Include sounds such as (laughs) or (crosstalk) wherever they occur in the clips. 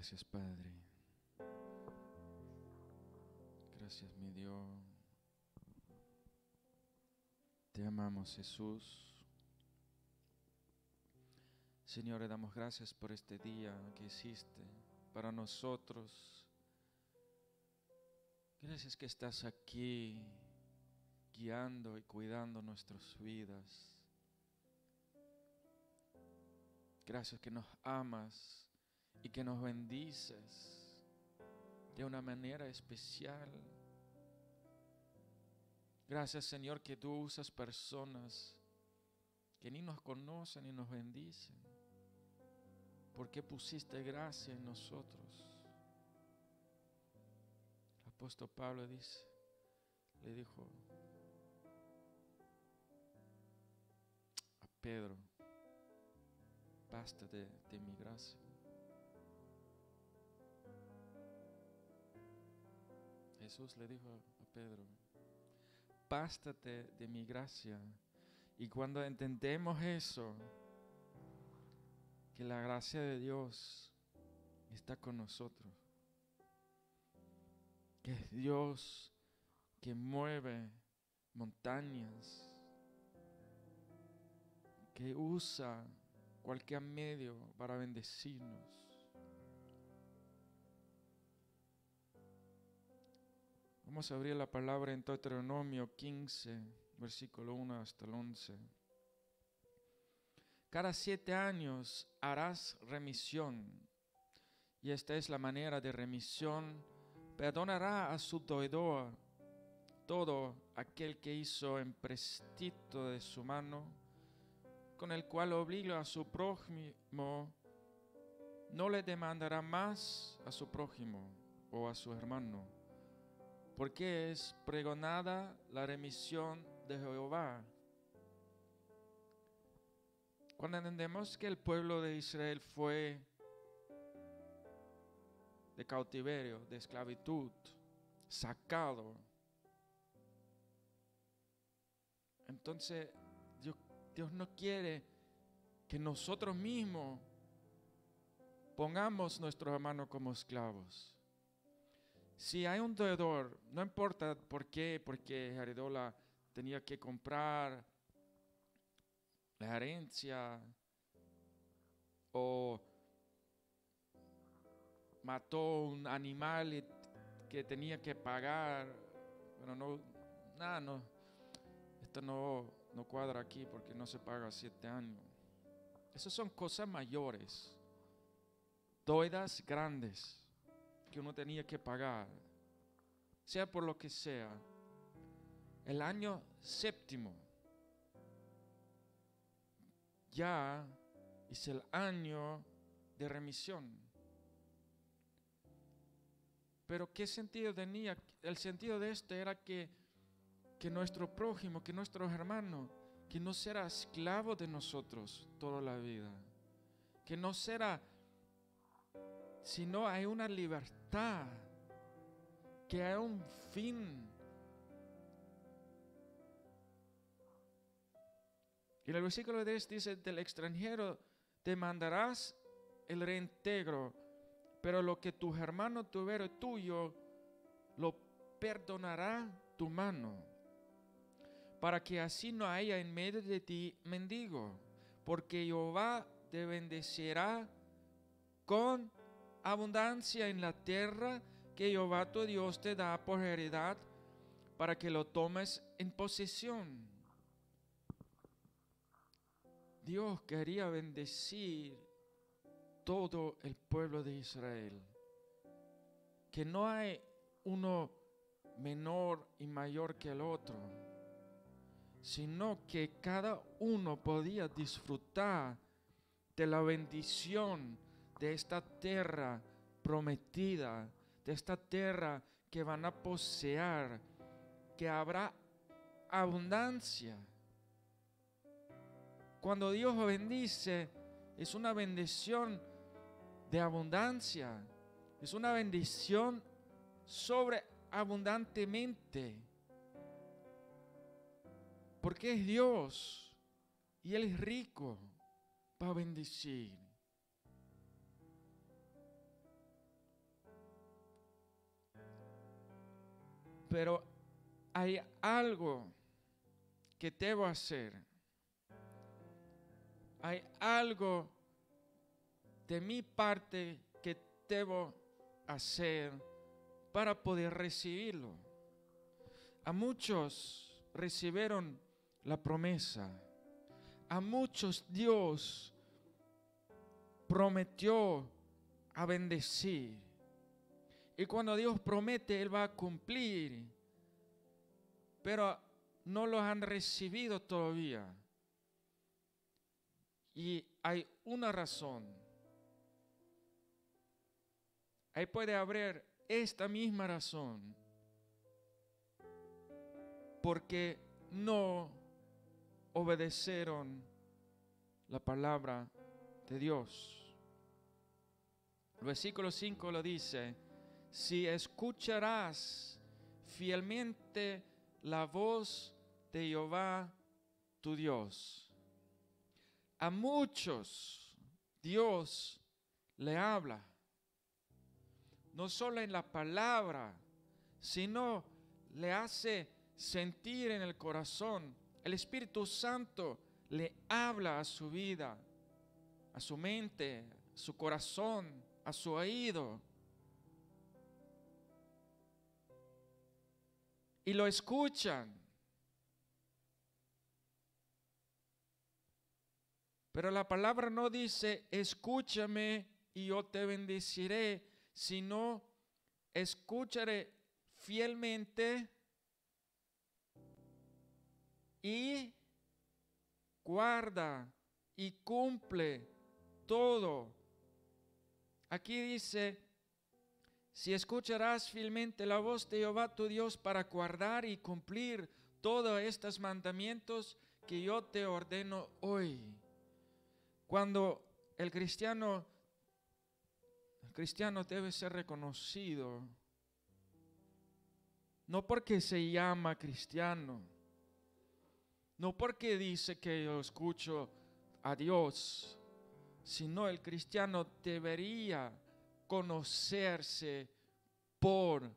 Gracias, Padre. Gracias, mi Dios. Te amamos, Jesús. Señor, le damos gracias por este día que hiciste para nosotros. Gracias que estás aquí guiando y cuidando nuestras vidas. Gracias que nos amas y que nos bendices de una manera especial. Gracias Señor que tú usas personas que ni nos conocen ni nos bendicen, porque pusiste gracia en nosotros. El apóstol Pablo dice, le dijo a Pedro, basta de, de mi gracia. Jesús le dijo a Pedro, bástate de mi gracia. Y cuando entendemos eso, que la gracia de Dios está con nosotros, que es Dios que mueve montañas, que usa cualquier medio para bendecirnos. Vamos a abrir la palabra en Deuteronomio 15, versículo 1 hasta el 11. Cada siete años harás remisión, y esta es la manera de remisión. Perdonará a su deudor todo aquel que hizo empréstito de su mano, con el cual obliga a su prójimo, no le demandará más a su prójimo o a su hermano porque es pregonada la remisión de Jehová. Cuando entendemos que el pueblo de Israel fue de cautiverio, de esclavitud, sacado, entonces Dios, no quiere que nosotros mismos pongamos nuestros hermanos como esclavos. Si hay un deudor, no importa por qué, porque Jaridola tenía que comprar la herencia o mató un animal que tenía que pagar. Bueno, no, nada, no, esto no, no cuadra aquí porque no se paga siete años. Esas son cosas mayores, deudas grandes que uno tenía que pagar, sea por lo que sea, el año séptimo ya es el año de remisión. Pero ¿qué sentido tenía? El sentido de esto era que, que nuestro prójimo, que nuestro hermano, que no será esclavo de nosotros toda la vida, que no será sino hay una libertad, que hay un fin. Y el versículo 10 dice, del extranjero te mandarás el reintegro, pero lo que tu hermano tuviera tuyo, lo perdonará tu mano, para que así no haya en medio de ti mendigo, porque Jehová te bendecirá con abundancia en la tierra que Jehová tu Dios te da por heredad para que lo tomes en posesión. Dios quería bendecir todo el pueblo de Israel. Que no hay uno menor y mayor que el otro, sino que cada uno podía disfrutar de la bendición de esta tierra prometida, de esta tierra que van a poseer, que habrá abundancia. Cuando Dios bendice, es una bendición de abundancia, es una bendición sobre abundantemente. Porque es Dios y Él es rico para bendecir. Pero hay algo que debo hacer. Hay algo de mi parte que debo hacer para poder recibirlo. A muchos recibieron la promesa. A muchos Dios prometió a bendecir. Y cuando Dios promete, Él va a cumplir. Pero no los han recibido todavía. Y hay una razón. Ahí puede haber esta misma razón. Porque no obedecieron la palabra de Dios. El versículo 5 lo dice, si escucharás fielmente la voz de Jehová tu Dios. A muchos Dios le habla, no solo en la palabra, sino le hace sentir en el corazón. El Espíritu Santo le habla a su vida, a su mente, a su corazón, a su oído. Y lo escuchan. Pero la palabra no dice, escúchame y yo te bendeciré, sino escucharé fielmente y guarda y cumple todo. Aquí dice, si escucharás fielmente la voz de Jehová tu Dios para guardar y cumplir todos estos mandamientos que yo te ordeno hoy. Cuando el cristiano, el cristiano debe ser reconocido, no porque se llama cristiano, no porque dice que yo escucho a Dios, sino el cristiano debería conocerse por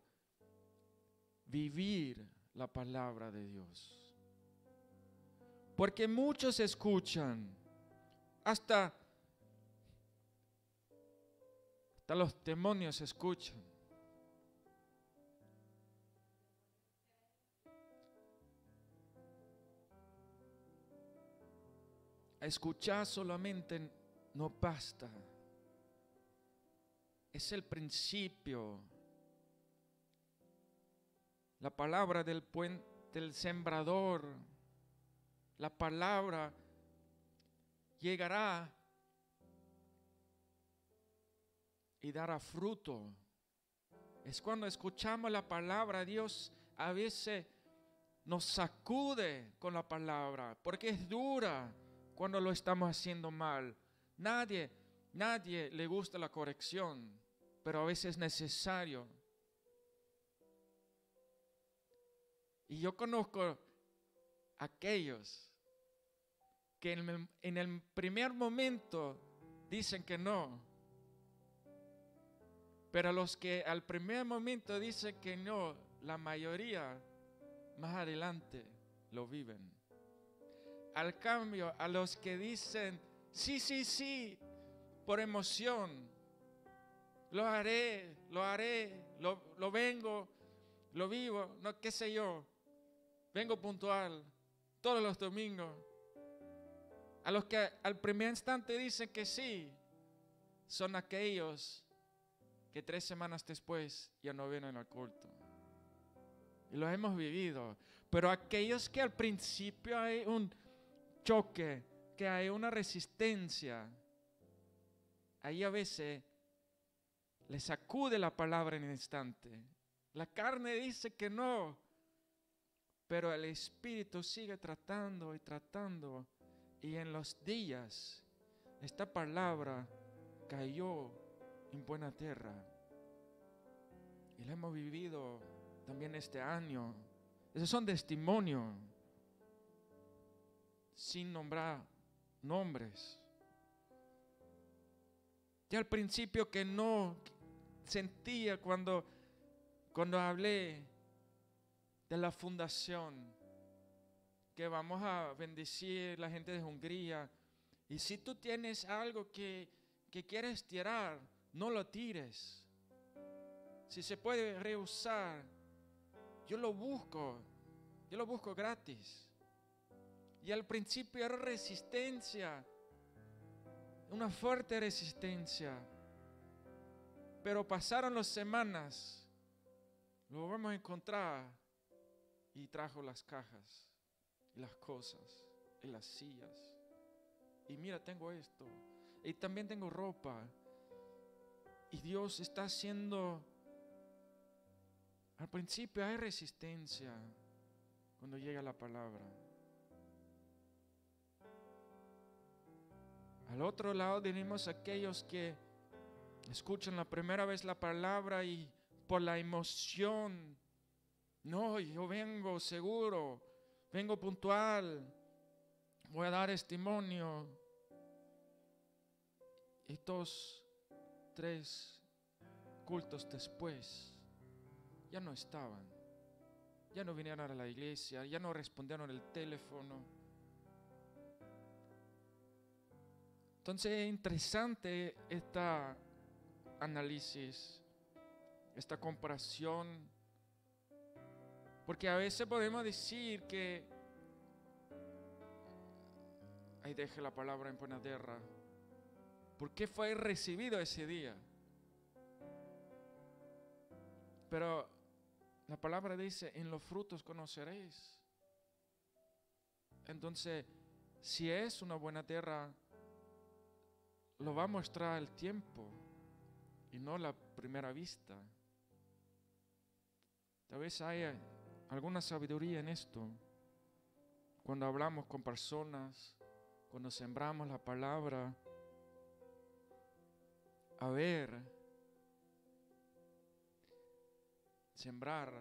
vivir la palabra de Dios. Porque muchos escuchan, hasta, hasta los demonios escuchan. escuchar solamente no basta. Es el principio. La palabra del, del sembrador, la palabra llegará y dará fruto. Es cuando escuchamos la palabra, Dios a veces nos sacude con la palabra, porque es dura cuando lo estamos haciendo mal. Nadie, nadie le gusta la corrección, pero a veces es necesario. Y yo conozco aquellos que en el, primer momento dicen que no, pero los que al primer momento dicen que no, la mayoría más adelante lo viven. Al cambio, a los que dicen, sí, sí, sí, por emoción, lo haré, lo haré, lo, lo vengo, lo vivo, no qué sé yo, vengo puntual todos los domingos. A los que al primer instante dicen que sí, son aquellos que tres semanas después ya no vienen al culto. Y lo hemos vivido. Pero aquellos que al principio hay un choque, que hay una resistencia, ahí a veces le sacude la palabra en el instante. La carne dice que no, pero el espíritu sigue tratando y tratando. Y en los días, esta palabra cayó en buena tierra. Y la hemos vivido también este año. Esos son testimonios sin nombrar nombres. Ya al principio que no sentía cuando, cuando hablé de la fundación, que vamos a bendecir la gente de Hungría. Y si tú tienes algo que, que quieres tirar, no lo tires. Si se puede reusar, yo lo busco, yo lo busco gratis. Y al principio era resistencia, una fuerte resistencia. Pero pasaron las semanas, lo vamos a encontrar y trajo las cajas y las cosas y las sillas. Y mira, tengo esto. Y también tengo ropa. Y Dios está haciendo... Al principio hay resistencia cuando llega la palabra. Al otro lado tenemos aquellos que escuchan la primera vez la palabra y por la emoción, no, yo vengo seguro, vengo puntual, voy a dar testimonio. Y dos, tres cultos después, ya no estaban, ya no vinieron a la iglesia, ya no respondieron el teléfono Entonces es interesante esta análisis, esta comparación, porque a veces podemos decir que, ahí deje la palabra en buena tierra, ¿por qué fue recibido ese día? Pero la palabra dice, en los frutos conoceréis. Entonces, si es una buena tierra, lo va a mostrar el tiempo y no la primera vista. Tal vez haya alguna sabiduría en esto. Cuando hablamos con personas, cuando sembramos la palabra, a ver, sembrar.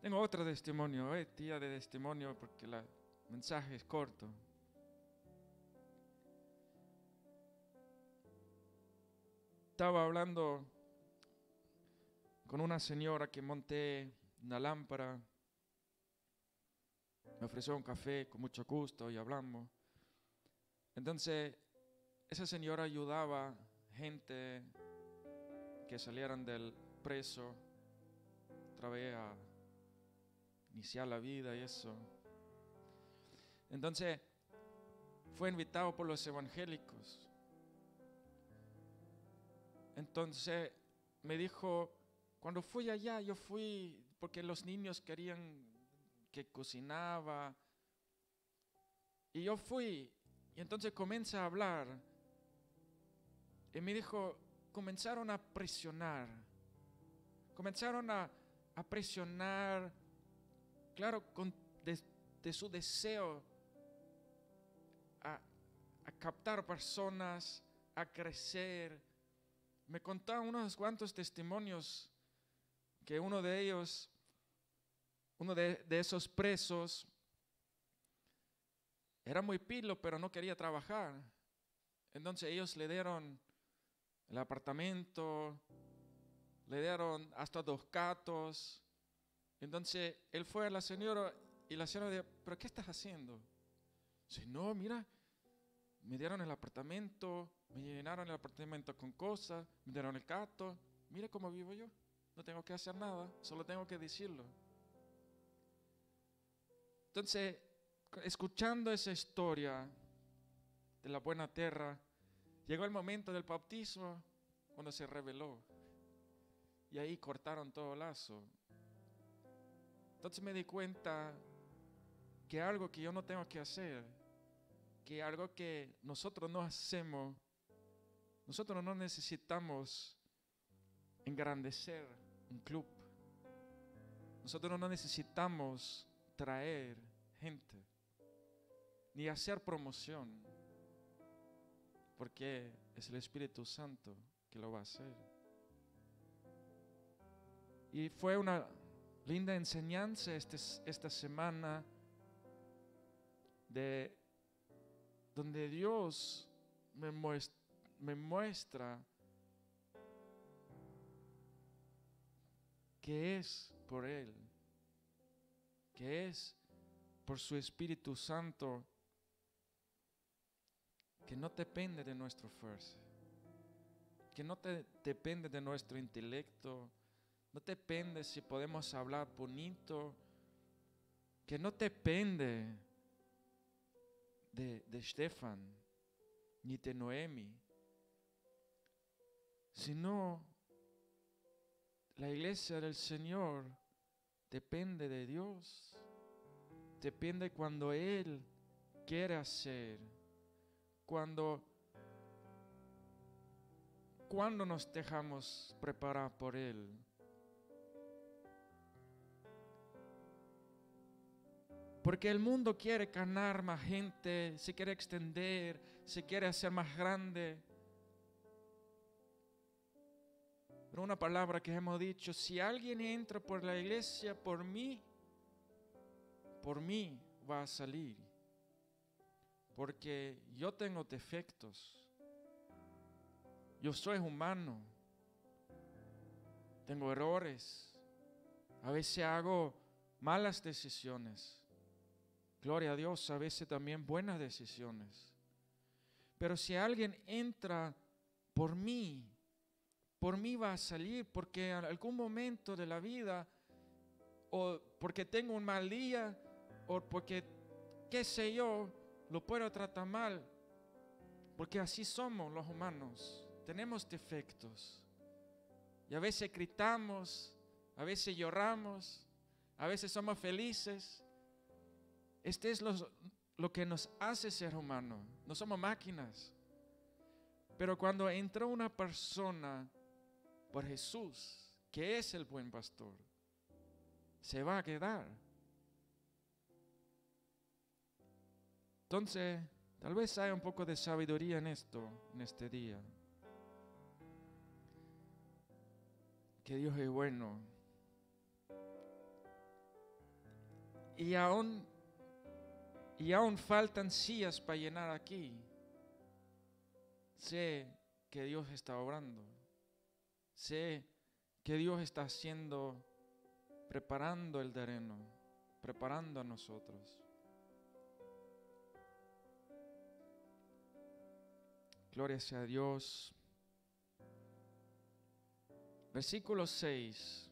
Tengo otro testimonio, eh, tía de testimonio, porque el mensaje es corto. Estaba hablando con una señora que monté una lámpara. Me ofreció un café con mucho gusto y hablamos. Entonces, esa señora ayudaba gente que salieran del preso otra vez a iniciar la vida y eso. Entonces, fue invitado por los evangélicos. Entonces me dijo, cuando fui allá, yo fui porque los niños querían que cocinaba. Y yo fui, y entonces comienza a hablar. Y me dijo, comenzaron a presionar. Comenzaron a, presionar, claro, con, de, su deseo a, a captar personas, a crecer me contaron unos cuantos testimonios que uno de ellos, uno de, esos presos, era muy pilo, pero no quería trabajar. Entonces ellos le dieron el apartamento, le dieron hasta dos gatos. Entonces él fue a la señora y la señora dijo, pero ¿qué estás haciendo? Dice, no, mira, me dieron el apartamento, me llenaron el apartamento con cosas, me dieron el gato. Mire cómo vivo yo. No tengo que hacer nada, solo tengo que decirlo. Entonces, escuchando esa historia de la buena tierra, llegó el momento del bautismo cuando se reveló. Y ahí cortaron todo lazo. Entonces me di cuenta que algo que yo no tengo que hacer, que algo que nosotros no hacemos, nosotros no necesitamos engrandecer un club. Nosotros no necesitamos traer gente, ni hacer promoción, porque es el Espíritu Santo que lo va a hacer. Y fue una linda enseñanza este, esta semana de donde Dios me, me muestra que es por Él que es por su Espíritu Santo, que no depende de nuestra fuerza, que no te, depende de nuestro intelecto, no depende si podemos hablar bonito, que no depende de, de Stefan ni de Noemi, sino la iglesia del Señor depende de Dios, depende cuando Él quiere hacer, cuando, cuando nos dejamos preparar por Él. Porque el mundo quiere ganar más gente, se quiere extender, se quiere hacer más grande. Pero una palabra que hemos dicho, si alguien entra por la iglesia por mí, por mí va a salir. Porque yo tengo defectos. Yo soy humano. Tengo errores. A veces hago malas decisiones. Gloria a Dios, a veces también buenas decisiones. Pero si alguien entra por mí, por mí va a salir, porque en algún momento de la vida, o porque tengo un mal día, o porque, qué sé yo, lo puedo tratar mal. Porque así somos los humanos. Tenemos defectos. Y a veces gritamos, a veces lloramos, a veces somos felices. Este es lo, que nos hace ser humanos. No somos máquinas. Pero cuando entra una persona por Jesús, que es el buen pastor, se va a quedar. Entonces, tal vez haya un poco de sabiduría en esto, en este día. Que Dios es bueno. Y aún y aún faltan sillas para llenar aquí. Sé que Dios está obrando. Sé que Dios está haciendo, preparando el terreno, preparando a nosotros. Gloria sea a Dios. Versículo 6.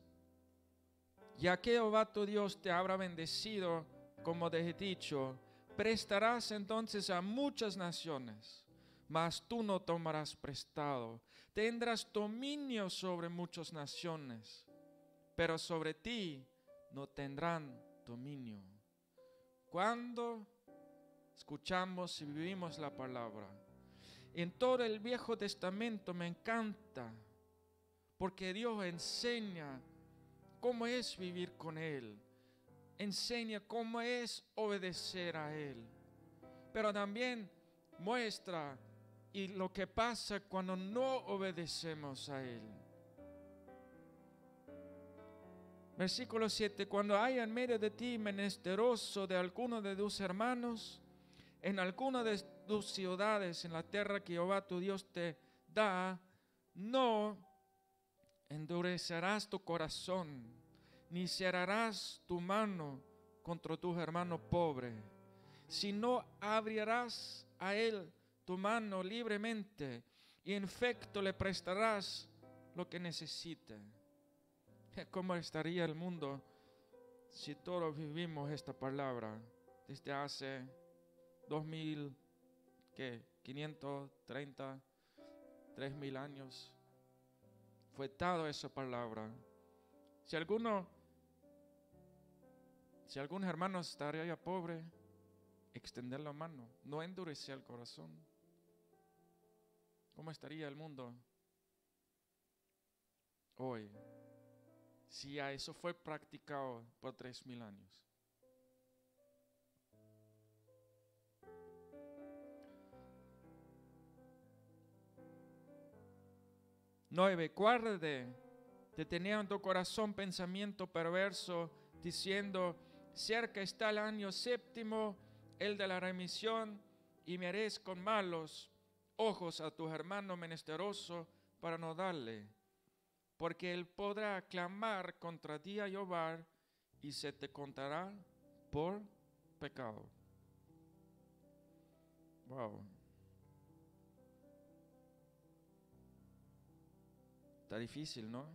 Ya que Jehová tu Dios te habrá bendecido, como te he dicho, prestarás entonces a muchas naciones, mas tú no tomarás prestado. Tendrás dominio sobre muchas naciones, pero sobre ti no tendrán dominio. Cuando escuchamos y vivimos la palabra, en todo el Viejo Testamento me encanta, porque Dios enseña cómo es vivir con Él enseña cómo es obedecer a Él. Pero también muestra y lo que pasa cuando no obedecemos a Él. Versículo 7, cuando haya en medio de ti menesteroso de alguno de tus hermanos, en alguna de tus ciudades, en la tierra que Jehová tu Dios te da, no endurecerás tu corazón ni cerrarás tu mano contra tu hermano pobre, sino abrirás a él tu mano libremente y en efecto le prestarás lo que necesite. (laughs) ¿Cómo estaría el mundo si todos vivimos esta palabra desde hace 2000, ¿qué? 530, 3000 años? Fue dado esa palabra. Si alguno si algún hermano estaría pobre, extender la mano, no endurecer el corazón. ¿Cómo estaría el mundo hoy si a eso fue practicado por tres mil años? Nueve, guarde de tu corazón pensamiento perverso diciendo, cerca está el año séptimo, el de la remisión, y me haréis con malos ojos a tu hermano menesteroso para no darle, porque él podrá clamar contra ti a Jehová y se te contará por pecado. Wow. Está difícil, ¿no?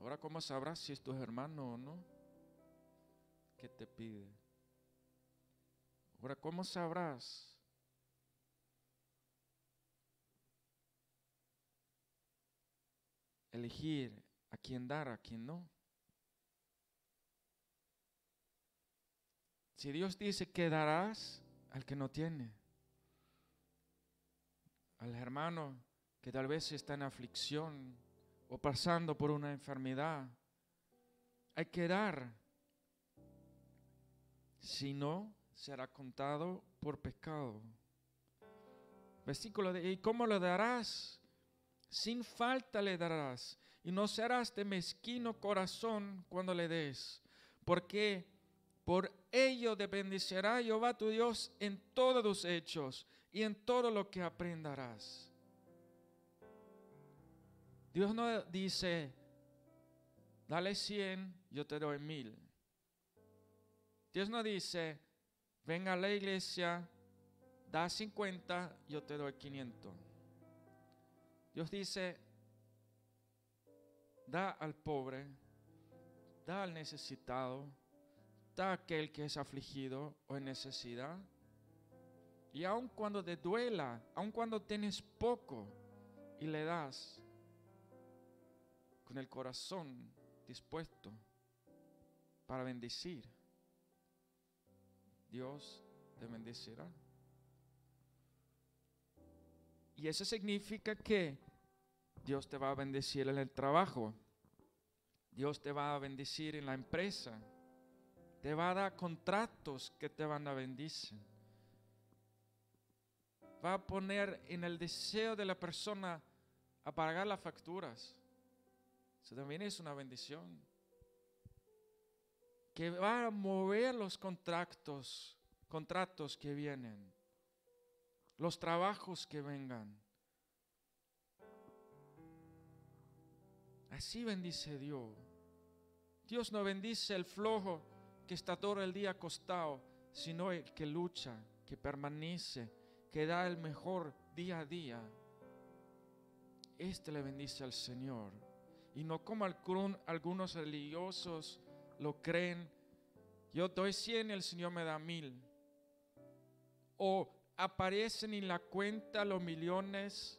Ahora, ¿cómo sabrás si es tu hermano o no? ¿Qué te pide? Ahora, ¿cómo sabrás elegir a quién dar, a quién no? Si Dios dice que darás al que no tiene, al hermano que tal vez está en aflicción o pasando por una enfermedad, hay que dar. Si no, será contado por pecado. Versículo de, ¿y cómo lo darás? Sin falta le darás, y no serás de mezquino corazón cuando le des, porque por ello te bendecirá Jehová tu Dios en todos tus hechos y en todo lo que aprenderás. Dios no dice, dale cien, yo te doy mil. Dios no dice, venga a la iglesia, da 50, yo te doy 500. Dios dice, da al pobre, da al necesitado, da a aquel que es afligido o en necesidad. Y aun cuando te duela, aun cuando tienes poco y le das, con el corazón dispuesto para bendecir, Dios te bendecirá. Y eso significa que Dios te va a bendecir en el trabajo. Dios te va a bendecir en la empresa. Te va a dar contratos que te van a bendecir. Va a poner en el deseo de la persona a pagar las facturas. Eso también es una bendición. Que va a mover los contratos, contratos que vienen, los trabajos que vengan. Así bendice Dios. Dios no bendice el flojo que está todo el día acostado, sino el que lucha, que permanece, que da el mejor día a día. Este le bendice al Señor y no como algunos religiosos lo creen. Yo doy 100 y el Señor me da mil. O aparecen en la cuenta los millones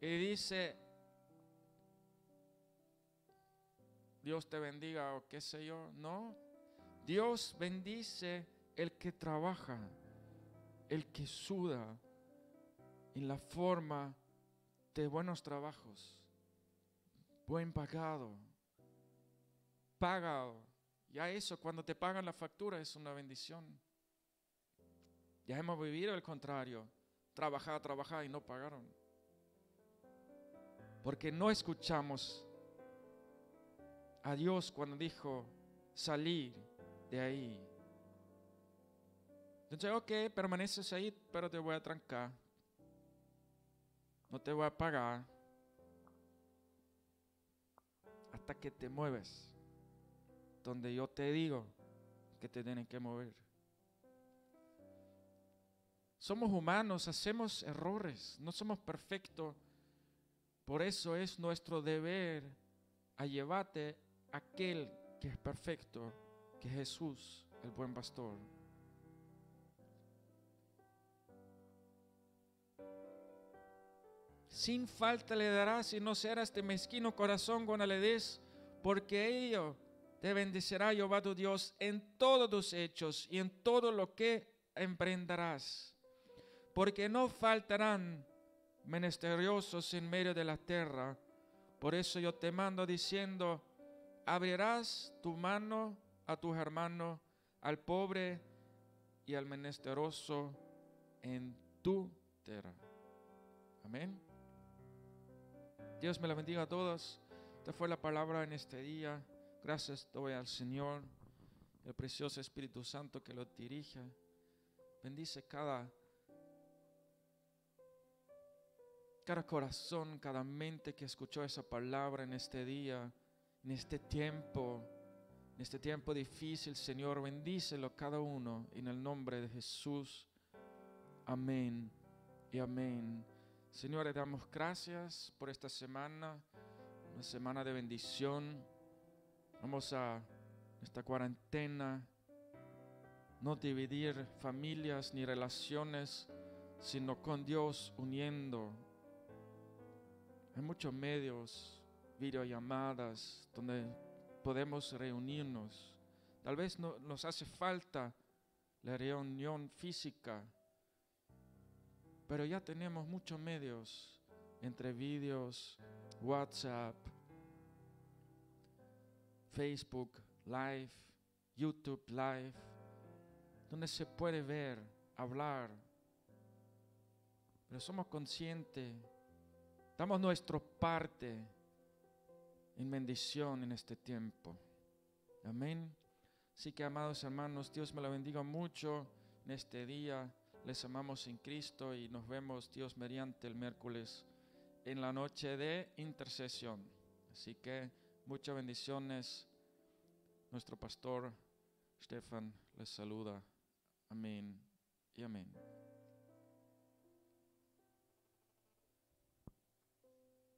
y dice, Dios te bendiga o qué sé yo. No, Dios bendice el que trabaja, el que suda en la forma de buenos trabajos buen pagado, pagado. Ya eso, cuando te pagan la factura, es una bendición. Ya hemos vivido el contrario, trabajar, trabajar y no pagaron. Porque no escuchamos a Dios cuando dijo salir de ahí. Entonces, ok, permaneces ahí, pero te voy a trancar. No te voy a pagar que te mueves donde yo te digo que te tienen que mover. Somos humanos, hacemos errores, no somos perfectos. Por eso es nuestro deber a llevarte aquel que es perfecto, que es Jesús, el buen pastor. sin falta le darás y no serás de mezquino corazón cuando le des, porque ello te bendecirá Jehová tu Dios en todos tus hechos y en todo lo que emprenderás. Porque no faltarán menesteriosos en medio de la tierra. Por eso yo te mando diciendo, abrirás tu mano a tus hermanos, al pobre y al menesteroso en tu tierra. Amén. Dios me la bendiga a todos. Esta fue la palabra en este día. Gracias doy al Señor, el precioso Espíritu Santo que lo dirige. Bendice cada, cada corazón, cada mente que escuchó esa palabra en este día, en este tiempo. En este tiempo difícil, Señor, bendícelo cada uno en el nombre de Jesús. Amén y amén. Señor, le damos gracias por esta semana, una semana de bendición. Vamos a esta cuarentena, no dividir familias ni relaciones, sino con Dios uniendo. Hay muchos medios, videollamadas, donde podemos reunirnos. Tal vez no, nos hace falta la reunión física, pero ya tenemos muchos medios entre vídeos, WhatsApp, Facebook Live, YouTube Live, donde se puede ver, hablar. Pero somos conscientes, damos nuestra parte en bendición en este tiempo. Amén. Así que, amados hermanos, Dios me lo bendiga mucho en este día. Les amamos en Cristo y nos vemos, Dios, mediante el miércoles en la noche de intercesión. Así que muchas bendiciones. Nuestro pastor Stefan les saluda. Amén y amén.